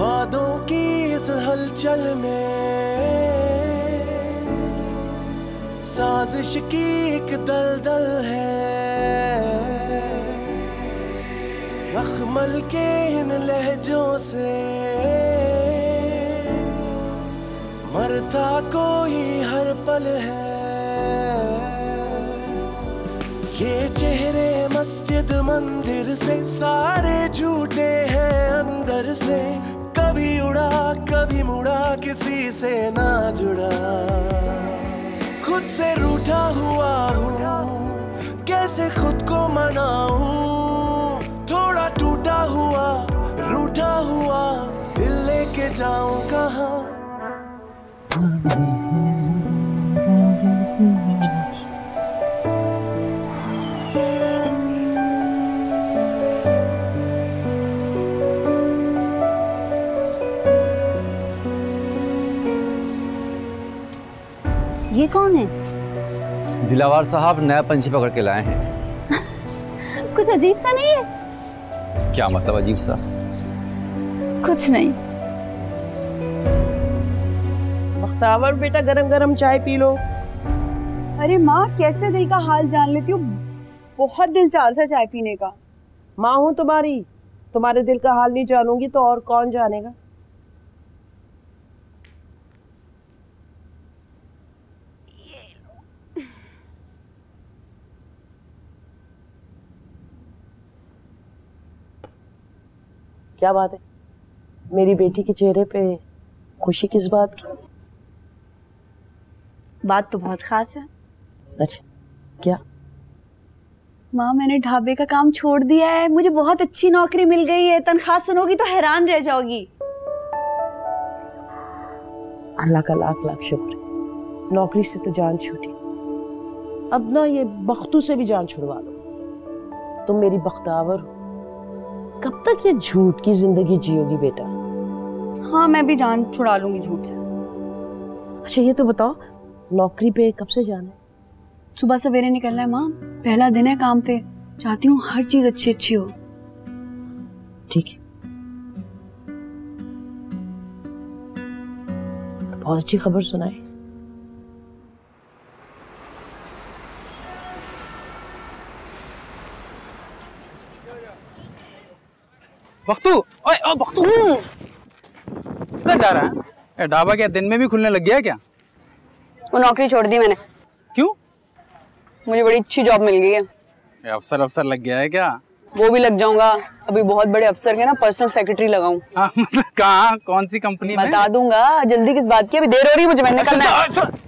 इस हलचल में साजिश की एक दलदल है। मखमल के इन लहजों से मरता कोई हर पल है। ये चेहरे मस्जिद मंदिर से सारे झूठे हैं अंदर से। कभी उड़ा, कभी मुड़ा, किसी से ना जुड़ा। खुद से रूठा हुआ हूँ, कैसे खुद को मनाऊं? थोड़ा टूटा हुआ, रूठा हुआ, दिल लेके जाऊँ कहाँ? ये कौन है? दिलावर साहब नया पंछी पकड़ के लाए हैं। कुछ अजीब सा नहीं है? क्या मतलब अजीब सा? कुछ नहीं। बख्तावर बेटा गरम गरम चाय पी लो। अरे माँ कैसे दिल का हाल जान लेती हूँ? बहुत दिल चाह था चाय पीने का। माँ हूँ तुम्हारी। तुम्हारे दिल का हाल नहीं जानूँगी तो और कौन जानेगा? क्या बात है? मेरी बेटी के चेहरे पे खुशी किस बात की? बात तो बहुत खास है। अच्छा क्या? माँ मैंने ढाबे का काम छोड़ दिया है। मुझे बहुत अच्छी नौकरी मिल गई है। तनख्वाह सुनोगी तो हैरान रह जाओगी। अल्लाह का लाख लाख शुक्र। नौकरी से तो जान छूटी। अब ना ये बख्तू से भी जान छुड़वा लो तुम मेरी बख्तावर हो। कब तक ये झूठ की ज़िंदगी जियोगी बेटा? हाँ मैं भी जान छुड़ा लूँगी झूठ से। अच्छा ये तो बताओ नौकरी पे कब से जाना है? सुबह सवेरे निकलना है माँ। पहला दिन है काम पे। चाहती हूँ हर चीज़ अच्छी अच्छी हो। ठीक है। तो बहुत अच्छी खबर सुनाए बख्तू ओए ओ बख्तू किधर जा रहा है? ढाबा क्या दिन में भी खुलने लग गया क्या? वो नौकरी छोड़ दी मैंने। क्यों? मुझे बड़ी अच्छी जॉब मिल गई है। ये अफसर अफसर लग गया है क्या? वो भी लग जाऊँगा। अभी बहुत बड़े अफसर के ना पर्सनल सेक्रेटरी लगाऊँ। हाँ मतलब कहाँ? कौन सी कंपनी में? बता दूँगा। जल्दी किस बात की? अभी देर हो रही है मुझे मैं निकलना है। अच्छा, अच्छा,